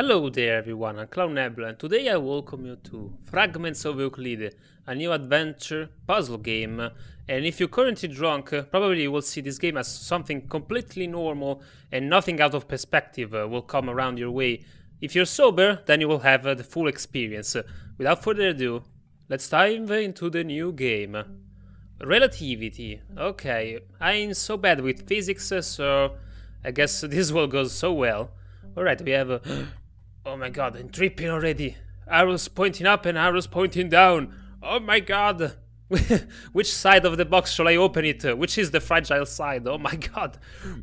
Hello there everyone, I'm Clown Nebula and today I welcome you to Fragments of Euclid, a new adventure puzzle game. And if you're currently drunk, probably you will see this game as something completely normal and nothing out of perspective uh, will come around your way. If you're sober, then you will have uh, the full experience. Without further ado, let's dive into the new game. Relativity. Okay, I'm so bad with physics, uh, so I guess this will go so well. Alright, we have a... Oh my god, I'm tripping already. Arrows pointing up and arrows pointing down. Oh my god. Which side of the box shall I open it? Which is the fragile side? Oh my god.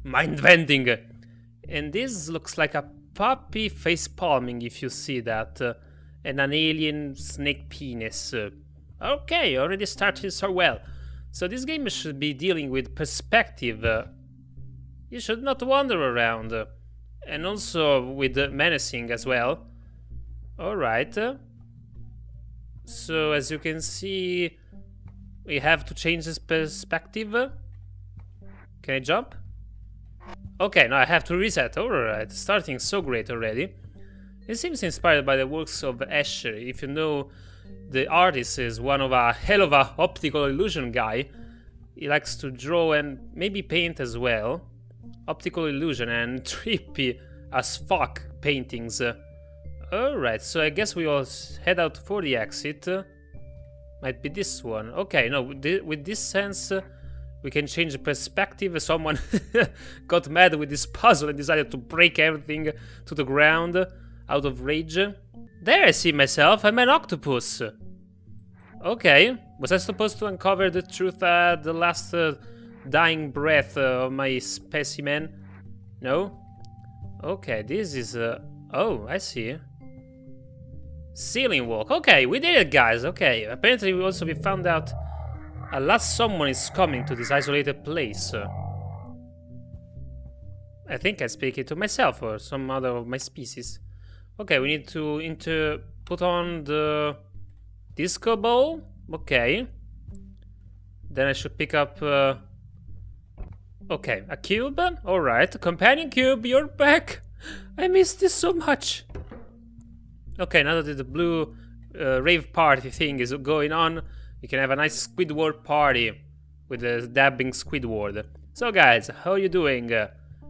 Mind bending. And this looks like a puppy face palming if you see that. Uh, and an alien snake penis. Uh, okay, already starting so well. So this game should be dealing with perspective. Uh, you should not wander around and also with menacing as well. Alright. So as you can see, we have to change this perspective. Can I jump? Okay, now I have to reset. Alright, starting so great already. It seems inspired by the works of Escher. If you know, the artist is one of a hell of a optical illusion guy. He likes to draw and maybe paint as well optical illusion and trippy as fuck paintings. Alright, so I guess we all head out for the exit. Might be this one. Okay, no, with this sense, we can change the perspective. Someone got mad with this puzzle and decided to break everything to the ground out of rage. There I see myself, I'm an octopus. Okay, was I supposed to uncover the truth at the last uh, dying breath uh, of my specimen? No? Okay, this is... Uh... Oh, I see. Ceiling walk. Okay, we did it, guys. Okay, apparently we also we found out a last someone is coming to this isolated place. I think I speak it to myself or some other of my species. Okay, we need to inter put on the disco ball. Okay. Then I should pick up uh, Okay, a cube? Alright, companion cube, you're back! I missed this so much! Okay, now that the blue uh, rave party thing is going on, we can have a nice Squidward party with the dabbing Squidward. So guys, how are you doing? Uh,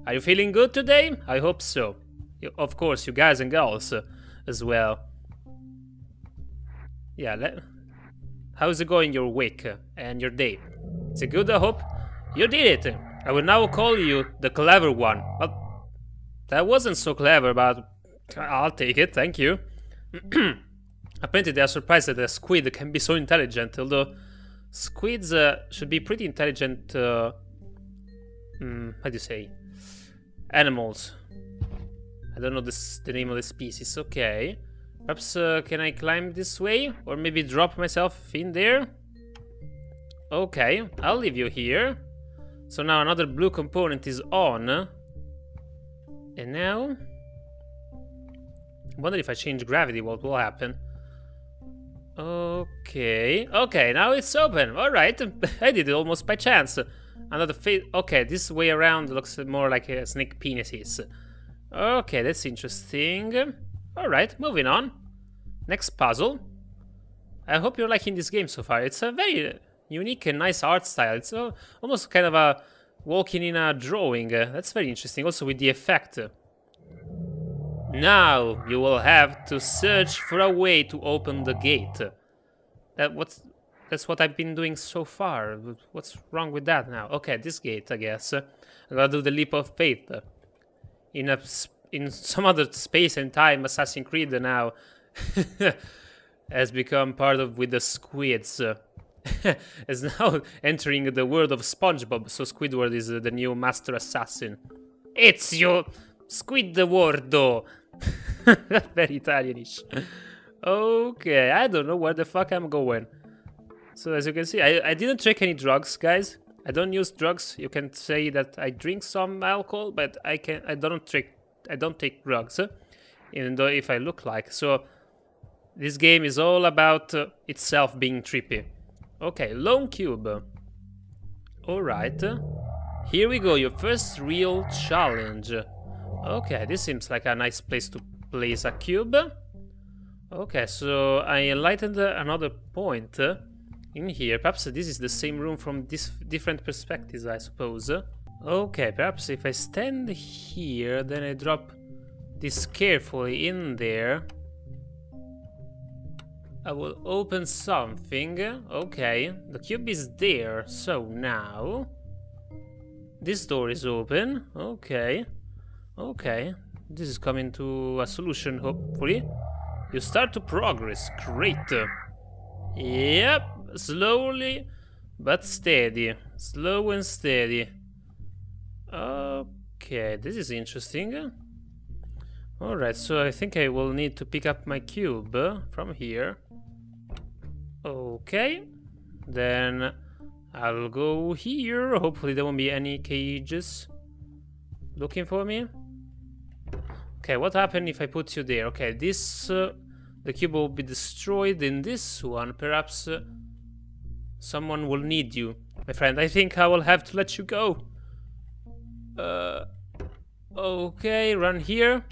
are you feeling good today? I hope so. You, of course, you guys and girls uh, as well. Yeah, let, how's it going your week and your day? Is it good, I hope? You did it! I will now call you the clever one. Well, that wasn't so clever, but I'll take it, thank you. Apparently they are surprised that a squid can be so intelligent, although squids uh, should be pretty intelligent, uh, mm, how do you say, animals. I don't know this, the name of the species, okay. Perhaps uh, can I climb this way? Or maybe drop myself in there? Okay, I'll leave you here. So now another blue component is on. And now... I wonder if I change gravity, what will happen? Okay, okay, now it's open. All right, I did it almost by chance. Another face. Okay, this way around looks more like a snake penises. Okay, that's interesting. All right, moving on. Next puzzle. I hope you're liking this game so far. It's a very unique and nice art style. It's uh, almost kind of a walking in a drawing. Uh, that's very interesting, also with the effect. Now you will have to search for a way to open the gate. That what's that's what I've been doing so far. What's wrong with that now? Okay, this gate, I guess. I gotta do the leap of faith. In a in some other space and time, Assassin's Creed now has become part of with the squids. is now entering the world of SpongeBob, so Squidward is uh, the new master assassin. It's you, Squid the Squidwardo! Very Italianish. Okay, I don't know where the fuck I'm going. So as you can see, I, I didn't take any drugs, guys. I don't use drugs. You can say that I drink some alcohol, but I can I don't take I don't take drugs, even though if I look like. So this game is all about uh, itself being trippy. Okay, lone cube. Alright. Here we go, your first real challenge. Okay, this seems like a nice place to place a cube. Okay, so I enlightened another point in here. Perhaps this is the same room from this different perspectives, I suppose. Okay, perhaps if I stand here, then I drop this carefully in there. I will open something. Okay, the cube is there. So now... This door is open. Okay. Okay. This is coming to a solution, hopefully. You start to progress. Great. Yep. Slowly, but steady. Slow and steady. Okay, this is interesting. Alright, so I think I will need to pick up my cube from here. Okay. Then I'll go here. Hopefully there won't be any cages looking for me. Okay, what happened if I put you there? Okay, this... Uh, the cube will be destroyed in this one. Perhaps uh, someone will need you. My friend, I think I will have to let you go. Uh, okay, run here.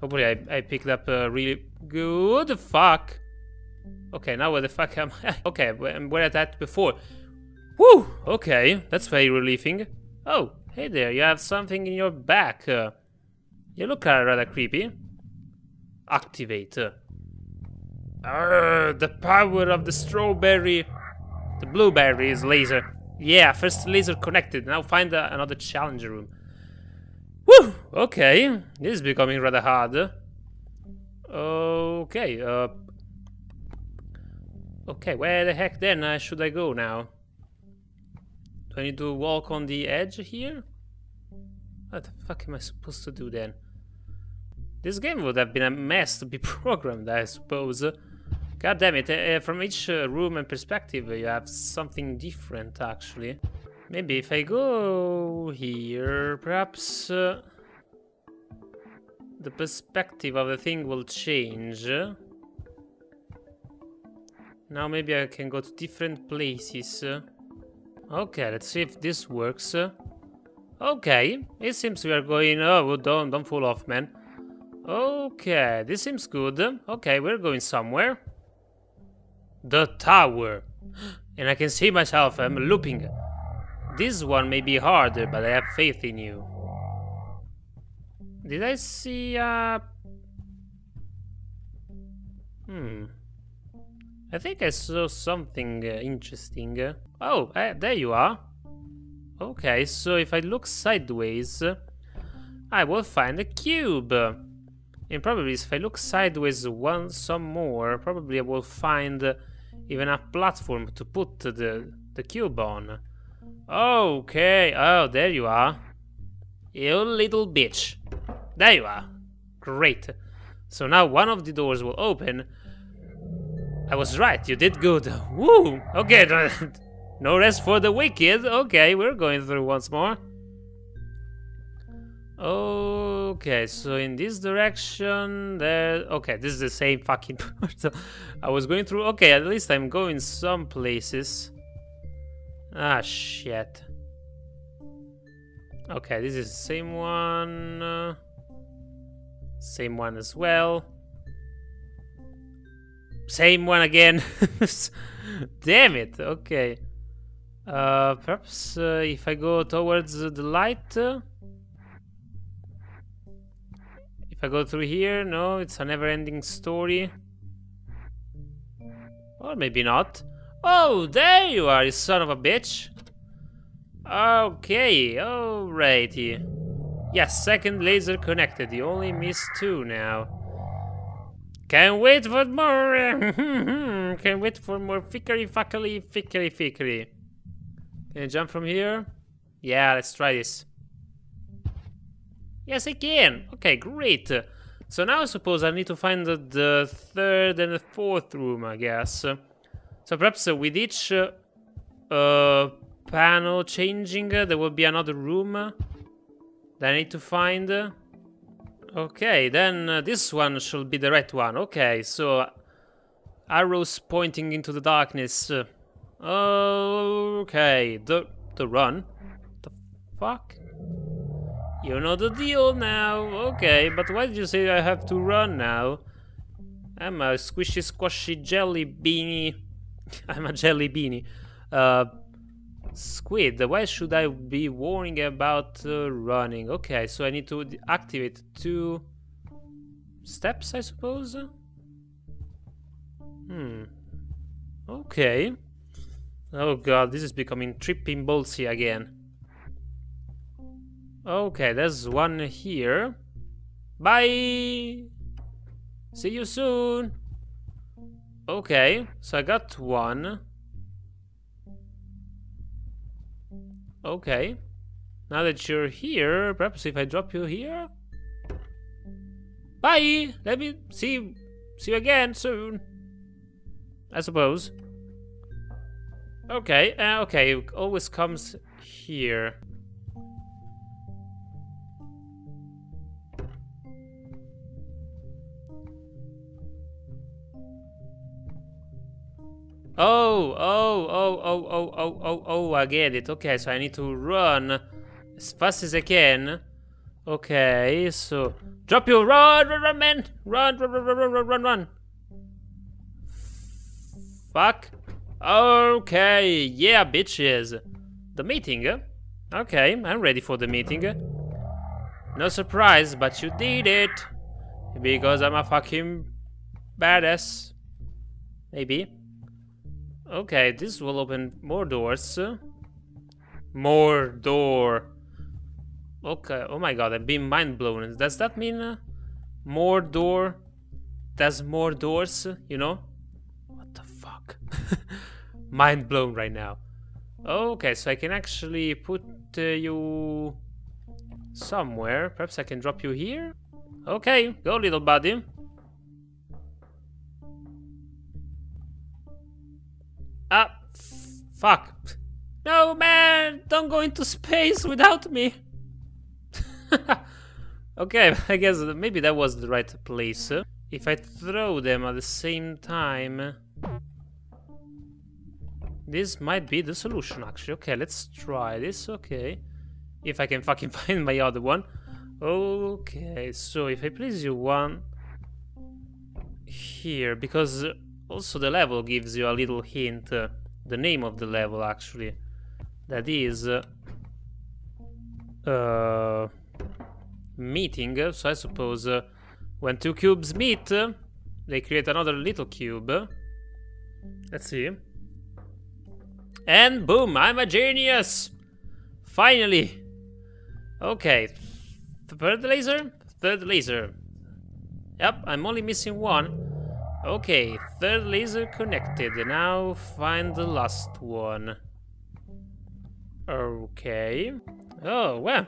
Hopefully I, I picked up a really good fuck. Okay, now where the fuck am I? okay, where at that before? Woo! Okay, that's very relieving. Oh, hey there, you have something in your back. Uh, you look uh, rather creepy. Activate. Uh, the power of the strawberry... The blueberry is laser. Yeah, first laser connected. Now find uh, another challenge room. Woo! Okay, this is becoming rather hard. Okay, uh, Okay, where the heck then uh, should I go now? Do I need to walk on the edge here? What the fuck am I supposed to do then? This game would have been a mess to be programmed, I suppose. God damn it, uh, from each uh, room and perspective you have something different, actually. Maybe if I go here, perhaps uh, the perspective of the thing will change. Now maybe I can go to different places. Okay, let's see if this works. Okay, it seems we are going... Oh, don't, don't fall off, man. Okay, this seems good. Okay, we're going somewhere. The tower. And I can see myself, I'm looping. This one may be harder, but I have faith in you. Did I see a... Hmm... I think I saw something uh, interesting. Oh, uh, there you are. Okay, so if I look sideways, I will find a cube. And probably if I look sideways one some more, probably I will find even a platform to put the, the cube on. Okay, oh, there you are. You little bitch. There you are. Great. So now one of the doors will open I was right, you did good. Woo! Okay, no rest for the wicked. Okay, we're going through once more. Okay, so in this direction, there... Okay, this is the same fucking portal I was going through. Okay, at least I'm going some places. Ah, shit. Okay, this is the same one. Uh, same one as well. Same one again. Damn it. Okay. Uh, perhaps uh, if I go towards the light. Uh, if I go through here, no, it's a never-ending story. Or maybe not. Oh, there you are, you son of a bitch. Okay, alrighty. Yes, second laser connected. You only missed two now. Can't wait for more. Eh, can't wait for more fickery fuckery fickery fickery. Can I jump from here? Yeah, let's try this. Yes, I can. Okay, great. So now I suppose I need to find the third and the fourth room, I guess. So perhaps uh, with each uh, uh, panel changing, there will be another room that I need to find. Okay, then this one should be the right one. Okay, so arrows pointing into the darkness. Okay, the the run. The fuck? You know the deal now. Okay, but why did you say I have to run now? I'm a squishy squashy jelly beanie. I'm a jelly beanie. Uh, squid, why should I be worrying about uh, running? Okay, so I need to activate two steps, I suppose? Hmm. Okay. Oh god, this is becoming tripping ballsy again. Okay, there's one here. Bye! See you soon! Okay, so I got one. Okay. Now that you're here, perhaps if I drop you here? Bye! Let me see, see you again soon. I suppose. Okay, uh, okay, always comes here. Oh, oh, oh, oh, oh, oh, oh, oh, I get it. Okay, so I need to run as fast as I can. Okay, so drop you, run, run, run, man, run, run, run, run, run, run, run. Fuck. Okay, yeah, bitches. The meeting. Okay, I'm ready for the meeting. No surprise, but you did it. Because I'm a fucking badass. Maybe. Okay, this will open more doors. More door. Okay, oh my god, I'm being mind blown. Does that mean uh, more door? There's more doors, you know? What the fuck? mind blown right now. Okay, so I can actually put uh, you somewhere. Perhaps I can drop you here? Okay, go little buddy. Ah, fuck. No, man, don't go into space without me. okay, I guess maybe that was the right place. If I throw them at the same time... This might be the solution, actually. Okay, let's try this, okay. If I can fucking find my other one. Okay, so if I place you one here, because also the level gives you a little hint, uh, the name of the level actually. That is uh, uh, meeting, so I suppose uh, when two cubes meet, uh, they create another little cube. Let's see. And boom, I'm a genius! Finally! Okay, third laser? Third laser. Yep, I'm only missing one. Okay, third laser connected. Now find the last one. Okay. Oh, well.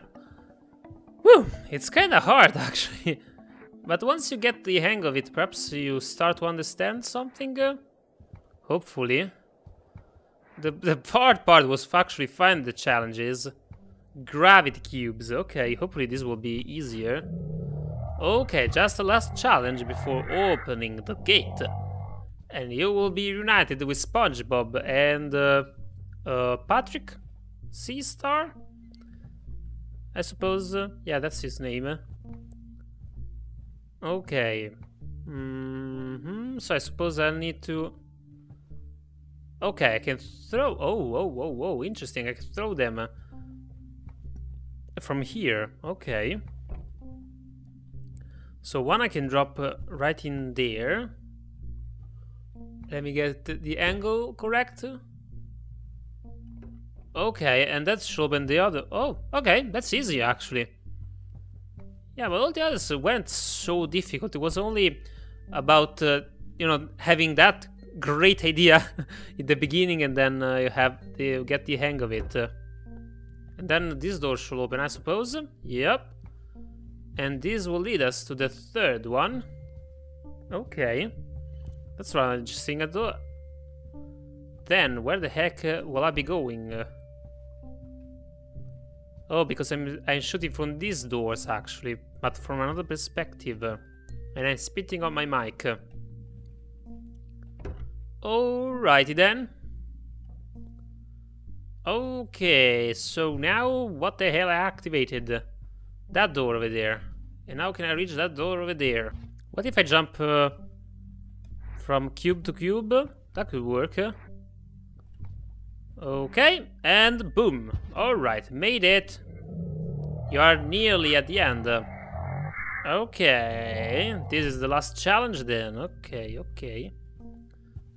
Whew, it's kinda hard actually. but once you get the hang of it, perhaps you start to understand something? Uh, hopefully. The, the hard part was actually find the challenges. Gravity cubes, okay, hopefully this will be easier. Okay, just a last challenge before opening the gate. And you will be united with SpongeBob and uh, uh, Patrick Seastar? I suppose. Uh, yeah, that's his name. Okay. Mm -hmm. So I suppose I'll need to... Okay, I can throw... Oh, oh, oh, oh, interesting. I can throw them uh, from here. Okay. So one I can drop uh, right in there. Let me get the angle correct. Okay, and that should open the other. Oh, okay, that's easy actually. Yeah, but all the others went so difficult. It was only about, uh, you know, having that great idea in the beginning and then uh, you have to get the hang of it. and then this door should open, I suppose. Yep. And this will lead us to the third one. Okay. That's rather interesting. At Then, where the heck uh, will I be going? Oh, because I'm, I'm shooting from these doors, actually. But from another perspective. And I'm spitting on my mic. Alrighty then. Okay, so now what the hell I activated? That door over there. And how can I reach that door over there? What if I jump uh, from cube to cube? That could work. Okay, and boom. Alright, made it. You are nearly at the end. Okay, this is the last challenge then. Okay, okay.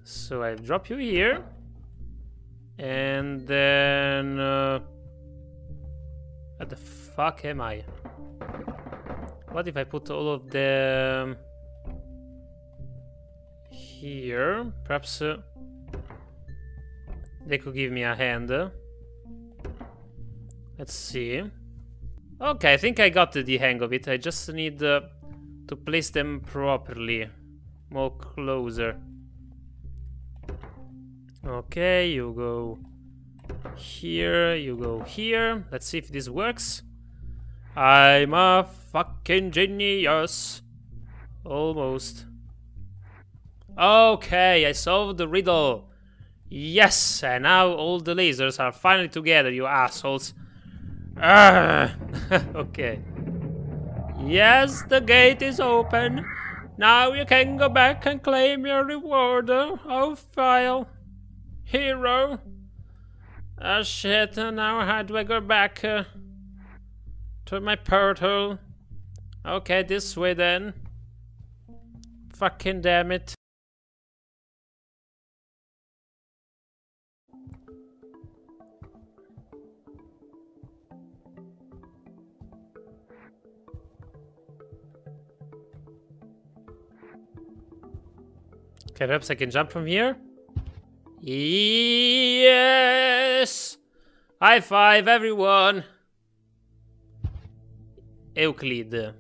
So I drop you here. And then... Uh, what the fuck am I? What if I put all of them here? Perhaps uh, they could give me a hand. Let's see. Okay, I think I got the hang of it. I just need uh, to place them properly. More closer. Okay, you go here, you go here. Let's see if this works. I'm a fucking genius. Almost. Okay, I solved the riddle. Yes, and now all the lasers are finally together, you assholes. Ah, okay. Yes, the gate is open. Now you can go back and claim your reward. Oh, file. Hero. Oh shit, now how do I go back uh, to my portal? Okay, this way then. Fucking damn it. Okay, perhaps I can jump from here. Yes! High five, everyone! Euclid,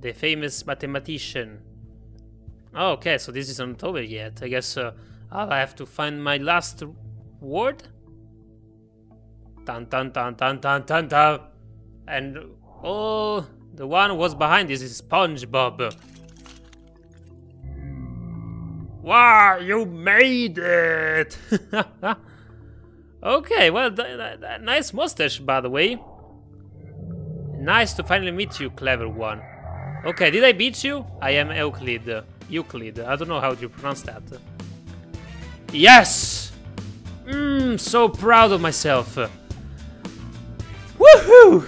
the famous mathematician. Oh, okay, so this isn't over yet. I guess uh, I have to find my last word. Tan tan tan tan tan tan tan. And oh, the one was behind this is SpongeBob. Wow, you made it! okay, well, nice mustache, by the way. Nice to finally meet you, clever one. Okay, did I beat you? I am Euclid. Euclid. I don't know how you pronounce that. Yes! Mmm, so proud of myself. Woohoo!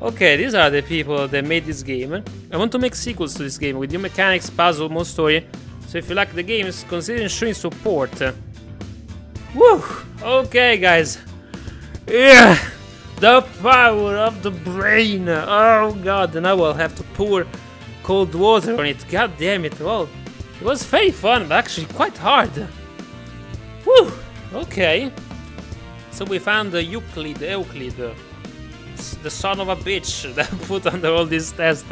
Okay, these are the people that made this game. I want to make sequels to this game with new mechanics, puzzle, more story, so if you like the games, consider showing support. Woo! Okay, guys. Yeah! The power of the brain! Oh god, now I'll have to pour cold water on it. God damn it. Well, it was very fun, but actually quite hard. Woo! Okay. So we found the Euclid, Euclid, the son of a bitch that put under all these tests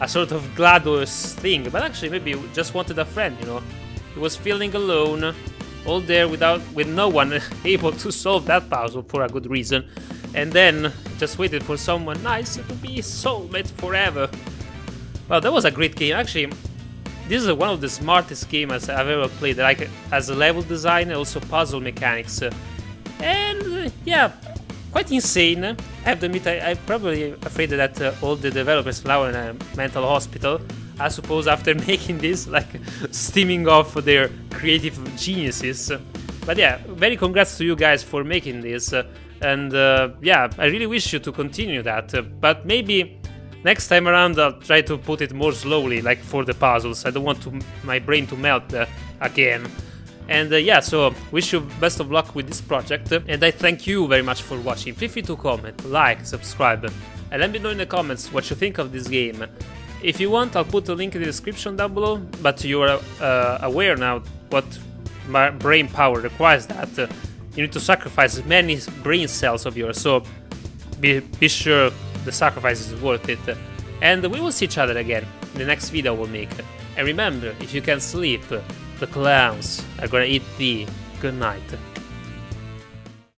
a sort of GLaDOS thing, but actually maybe just wanted a friend, you know. He was feeling alone, all there without with no one able to solve that puzzle for a good reason, and then just waited for someone nice to be soulmate forever. Well, that was a great game. Actually, this is one of the smartest games I've ever played, like as a level design, and also puzzle mechanics. And yeah, quite insane. I have to admit, I, am probably afraid that uh, all the developers now in a mental hospital. I suppose after making this, like steaming off their creative geniuses. But yeah, very congrats to you guys for making this. And uh, yeah, I really wish you to continue that. But maybe next time around I'll try to put it more slowly, like for the puzzles. I don't want to my brain to melt uh, again. And uh, yeah, so wish you best of luck with this project. And I thank you very much for watching. Feel free to comment, like, subscribe, and let me know in the comments what you think of this game. If you want, I'll put a link in the description down below, but you are uh, aware now what brain power requires that. Uh, you need to sacrifice many brain cells of yours, so be, be sure the sacrifice is worth it. And we will see each other again in the next video we'll make. And remember, if you can sleep, the clowns are gonna eat thee. Good night.